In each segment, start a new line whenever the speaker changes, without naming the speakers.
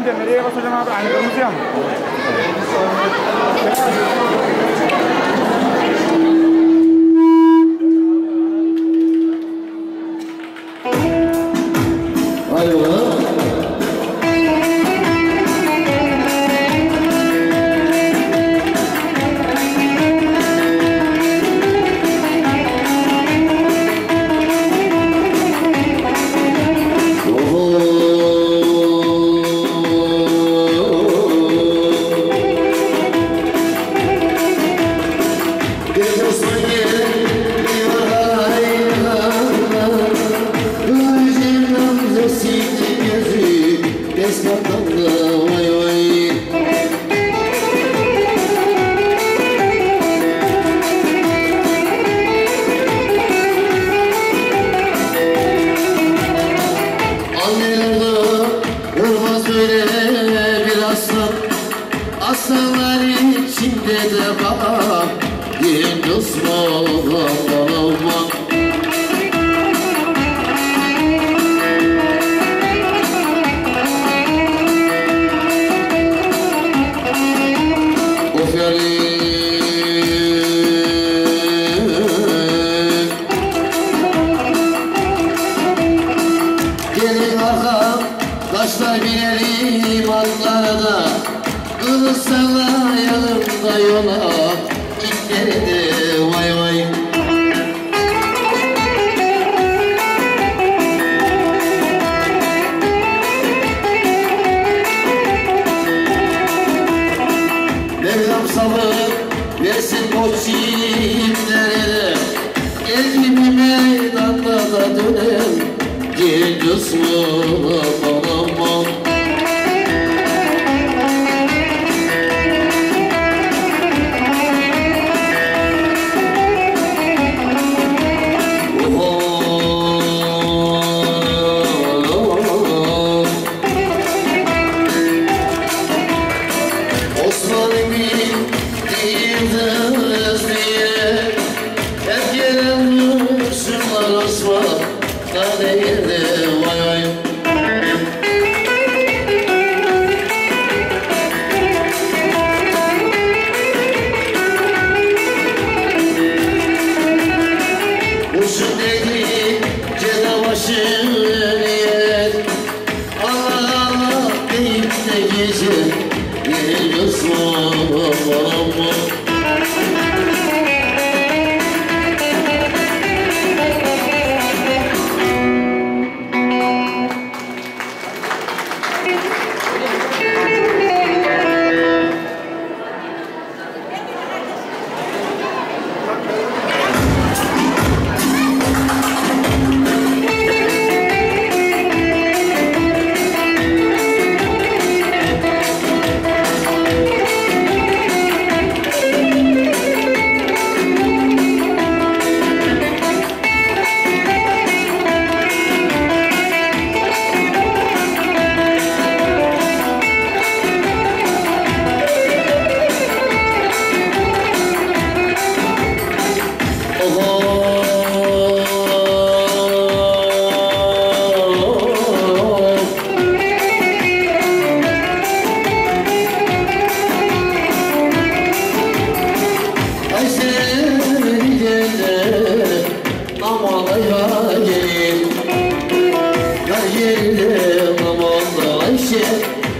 entendería que eso llamaba al böyle bir aslan Aslanlar içinde de baba Bir dost mu olma limanlarda Kırsalayalım da yola Kimleri de.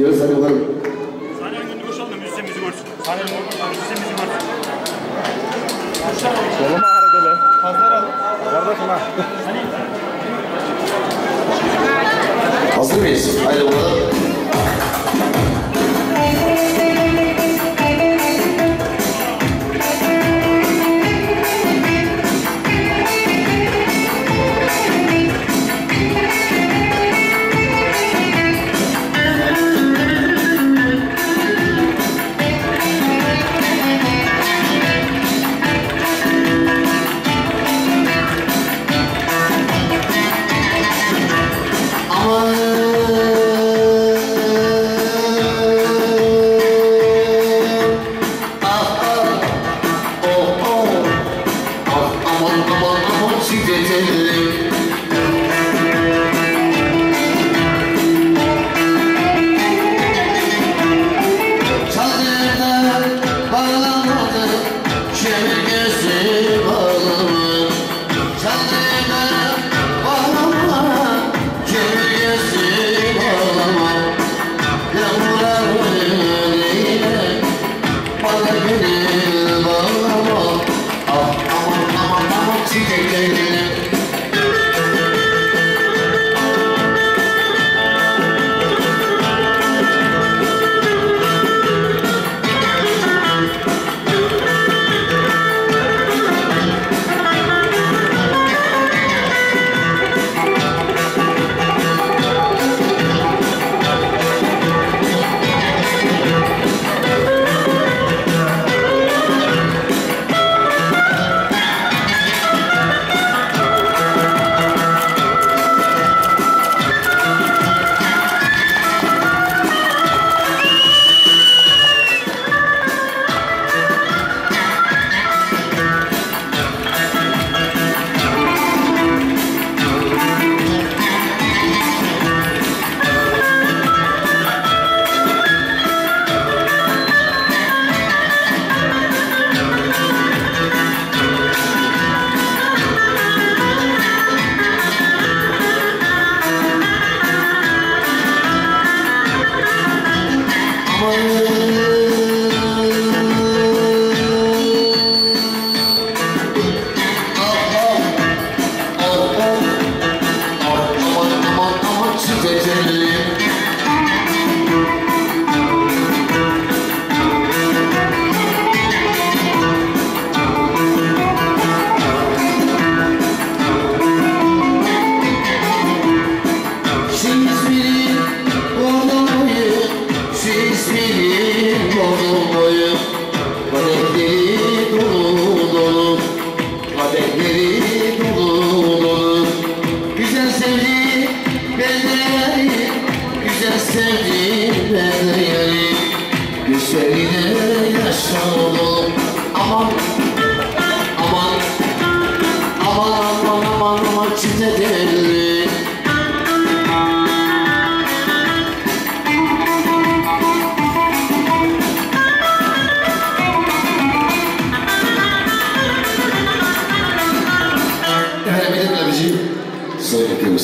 geliyor. Sen umarım. Saniye önünü koşalım da müziğimizi görsün. Saniye önünü müziğimizi görsün. Koşalım. Yoluma aradı lan. Hazır al. Kardeşim ha. Hazır mıyız? Haydi bakalım.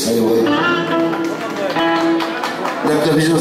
anyway. Left the visual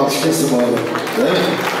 obrigado